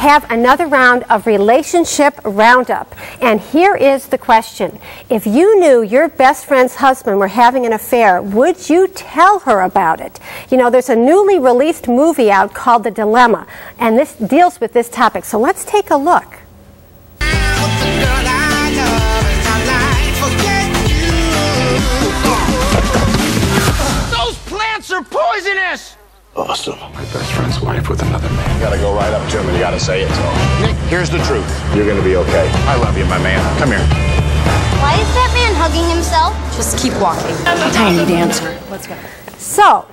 have another round of Relationship Roundup. And here is the question. If you knew your best friend's husband were having an affair, would you tell her about it? You know, there's a newly released movie out called The Dilemma, and this deals with this topic. So let's take a look. Those plants are poisonous! Awesome. My best friend's wife with another man. You gotta go right up to him and you gotta say it to him. Nick, here's the truth. You're gonna be okay. I love you, my man. Come here. Why is that man hugging himself? Just keep walking. Tiny dancer. Let's go. So,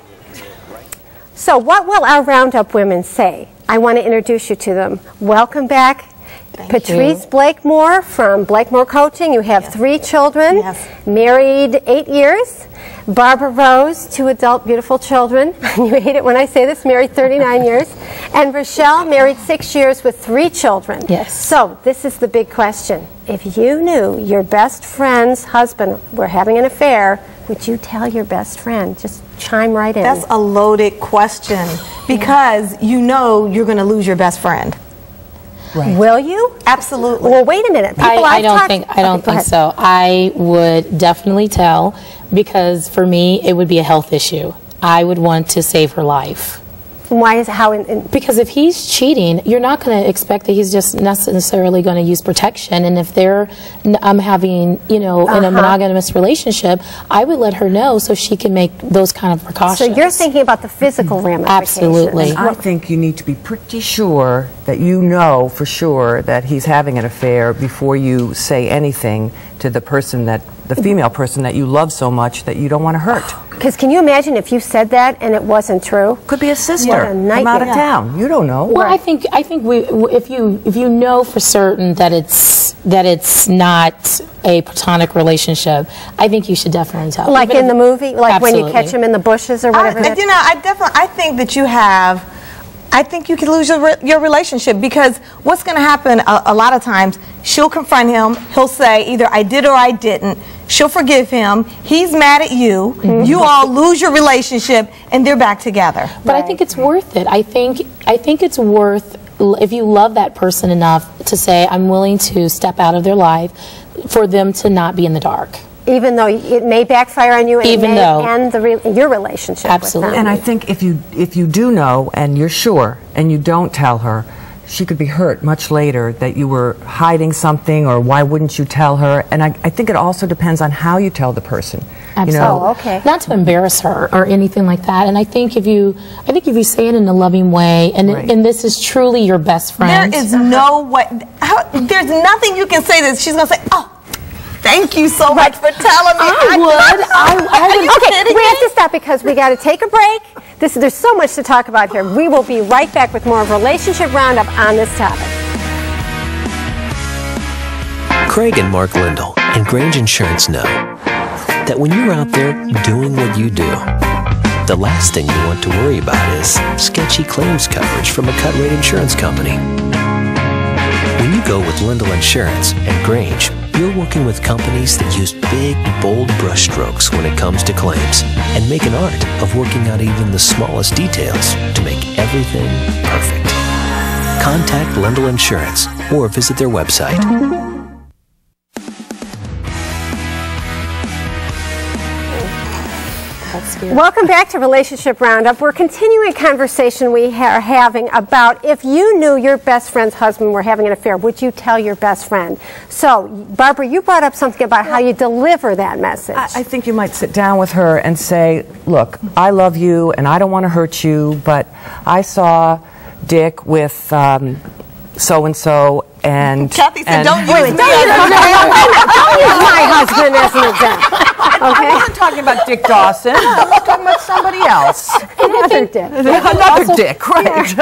so what will our Roundup women say? I want to introduce you to them. Welcome back, Patrice Blakemore from Blakemore Coaching. You have three children, Yes. married eight years. Barbara Rose, two adult beautiful children. you hate it when I say this, married 39 years. And Rochelle, married six years with three children. Yes. So, this is the big question. If you knew your best friend's husband were having an affair, would you tell your best friend? Just chime right in. That's a loaded question because you know you're going to lose your best friend. Will you? Absolutely. Well, wait a minute. People I, I don't talked- think I don't Okay, think so. I would definitely tell because for me it would be a health issue. I would want to save her life. Why is how? In, in, Because if he's cheating, you're not going to expect that he's just necessarily going to use protection. And if they're, I'm um, having, you know, in Uh-huh. a monogamous relationship, I would let her know so she can make those kind of precautions. so you're thinking about the physical mm-hmm. ramifications. Absolutely. I think you need to be pretty sure that you know for sure that he's having an affair before you say anything to the person that, the mm-hmm. female person that you love so much that you don't want to hurt. Oh, Because can you imagine if you said that and it wasn't true? Could be a sister What a from out of town. You don't know. Well, I think I think we if you if you know for certain that it's that it's not a platonic relationship, I think you should definitely tell. Like Even in the movie, like when you catch him in the bushes or whatever. I, whatever. you know, I definitely, I think that you have, I think you could lose your, re- your relationship because what's going to happen a, a lot of times, she'll confront him, he'll say either I did or I didn't, she'll forgive him, he's mad at you, Mm-hmm. you all lose your relationship, and they're back together. But I think it's worth it. I think I think it's worth if you love that person enough to say I'm willing to step out of their life for them to not be in the dark. even though it may backfire on you and Even it may though- end the re- your relationship Absolutely. with them. And I think if you if you do know and you're sure and you don't tell her, she could be hurt much later that you were hiding something or why wouldn't you tell her? And I, I think it also depends on how you tell the person. You know, Oh, okay. Not to embarrass her or anything like that. And I think if you I think if you say it in a loving way and Right. and this is truly your best friend. There is no way, how, there's nothing you can say that she's going to say, oh, thank you so much for telling me. I would. I, I Are would. you Okay, kidding we me? have to stop because we got to take a break. This, there's so much to talk about here. We will be right back with more of Relationship Roundup on this topic. Craig and Mark Lindell and Grange Insurance know that when you're out there doing what you do, the last thing you want to worry about is sketchy claims coverage from a cut rate insurance company. When you go with Lindell Insurance and Grange, you're working with companies that use big, bold brushstrokes when it comes to claims and make an art of working out even the smallest details to make everything perfect. Contact Lindell Insurance or visit their website. Welcome back to Relationship Roundup. We're continuing a conversation we are having about if you knew your best friend's husband were having an affair, would you tell your best friend? So, Barbara, you brought up something about how you deliver that message. I, I think you might sit down with her and say, Look, I love you and I don't want to hurt you, but I saw Dick with so and so and. Kathy said, and- don't use me. Don't use my husband as an example. I Okay? wasn't talking about Dick Dawson. I was talking about somebody else. Another dick. Another Also- Dick, right?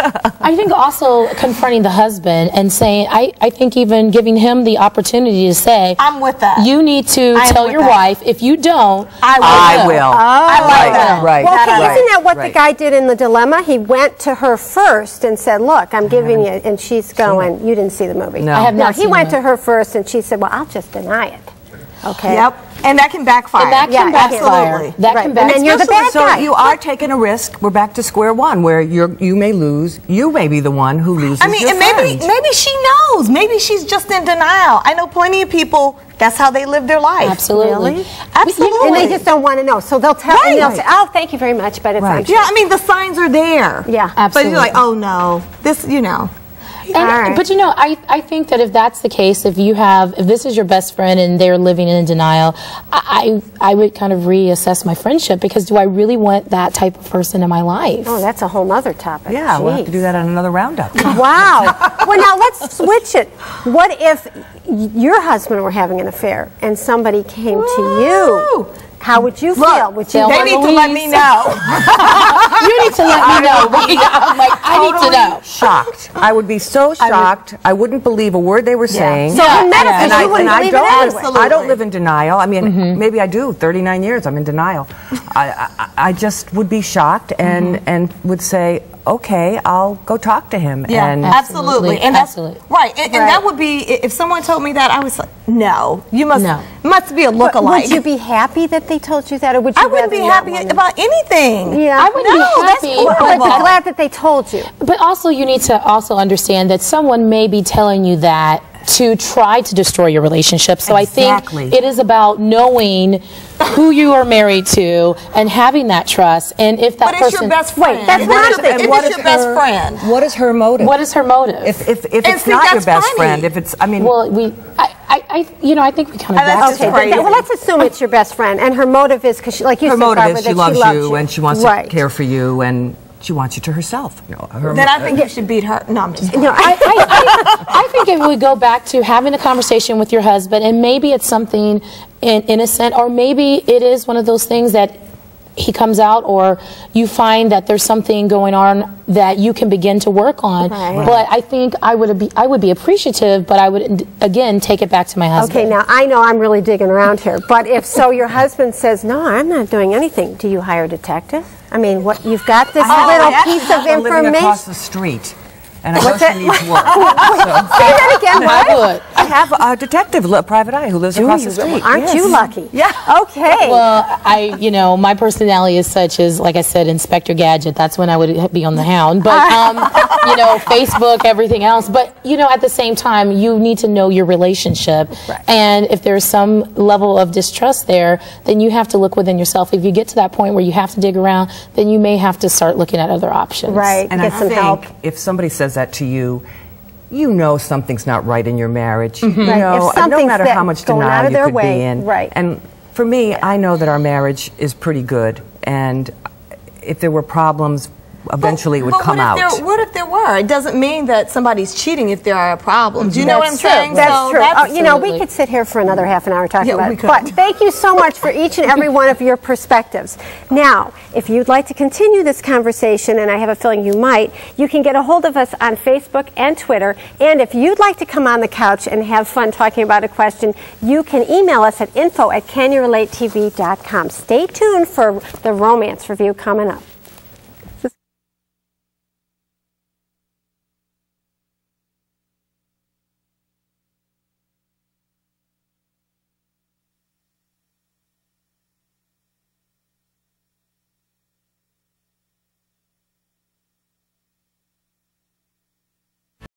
I think also confronting the husband and saying, I, I think even giving him the opportunity to say, I'm with that. You need to I am tell your that. wife, if you don't, I will. I will. I oh. like right, that. Right, Well, right, okay, isn't that what right. the guy did in the dilemma? He went to her first and said, "Look, I'm giving mm-hmm. you," and she's going, "You didn't see the movie." No. I have no. not he seen went the to her first, and she said, "Well, I'll just deny it." Okay. Yep. And that can backfire. And that can Yeah, backfire. absolutely. That Right. can And then backfire. you're the Especially- bad so guy. you are taking a risk. We're back to square one, where you're you may lose. You may be the one who loses. I mean, your and maybe friend. maybe she knows. Maybe she's just in denial. I know plenty of people. That's how they live their life. Absolutely. Really? Absolutely. And they just don't want to know. So they'll tell Right. and they'll say, "Oh, thank you very much," but it's Right. untrue. Yeah, I mean the signs are there. Yeah. Absolutely. But Absolutely. you're like, oh no, this, you know. And, All right. But you know, I, I think that if that's the case, if you have, if this is your best friend and they're living in denial, I, I I would kind of reassess my friendship because do I really want that type of person in my life? Oh, that's a whole other topic. Yeah, we'll have to do that on another roundup. Wow. well, now let's switch it. What if your husband were having an affair and somebody came to you? How would you feel? Would you They need to let me know. you need to let me know. I need to know. shocked. I would be so shocked. I, would, not believe a word they were saying. So in medicine, and I, you wouldn't and I don't it anyway. I don't live in denial. I mean, Mm-hmm. maybe I do. 39 years, I'm in denial. I, I, I just would be shocked and Mm-hmm. and would say, okay, I'll go talk to him. Yeah, and absolutely. And that's Absolutely. right. And, and that would be if someone told me that, I was like, no, you must No. must be a But lookalike. would you be happy that they told you that, or would you I wouldn't be happy want about anything. Yeah, I wouldn't be No, that's happy, Well, horrible. but be glad that they told you. But also, you need to also understand that someone may be telling you that to try to destroy your relationship. So Exactly. I think it is about knowing who you are married to and having that trust. And if that But it's person, your best friend. that's If what I'm it's- thinking. If what it's is your best her- friend. What is her motive? what is her motive? if if, if it's see, not your best funny. friend, if it's I mean, well, we, I, I, I, you know, I think we kind of that's just Okay, crazy. that- well, let's assume it's your best friend, and her motive is because, like you her said, motive Barbara, is she loves, she loves you, and she wants right. to care for you and she wants you to herself. You know, her, Then I think you should beat her. No, I'm just. No, I, I, I, I, I think it would go back to having a conversation with your husband, and maybe it's something in, innocent, or maybe it is one of those things that he comes out, or you find that there's something going on that you can begin to work on. Right. But I think I would be I would be appreciative, but I would again take it back to my husband. okay, now I know I'm really digging around here, but if so, your husband says, "No, I'm not doing anything." Do you hire a detective? I mean, what you've got this little piece of information. across the street, and I know What's that? she needs work. Say that again. I What? would. I have a detective, a private eye, who lives across the street. Aren't you lucky? Yeah. Okay. Well, I, you know, my personality is such as, like I said, Inspector Gadget. That's when I would be on the hound. But, um, you know, Facebook, everything else. But, you know, at the same time, you need to know your relationship. Right. And if there's some level of distrust there, then you have to look within yourself. If you get to that point where you have to dig around, then you may have to start looking at other options. right. And Get I some think help. if somebody says that to you, you know something's not right in your marriage. Mm-hmm. You Right. know, If no matter how much denial out of you could way, be in. right. And for me, I know that our marriage is pretty good, and if there were problems, eventually it would But come what out. There, what if there were? It doesn't mean that somebody's cheating if there are problems. Do you mm-hmm. know what I'm That's true. saying? That's So true. that's- Oh, you know, we could sit here for another half an hour talking Yeah, about it. But thank you so much for each and every one of your perspectives. Now, if you'd like to continue this conversation, and I have a feeling you might, you can get a hold of us on Facebook and Twitter. And if you'd like to come on the couch and have fun talking about a question, you can email us at info at canyouRelateTV.com. Stay tuned for the romance review coming up.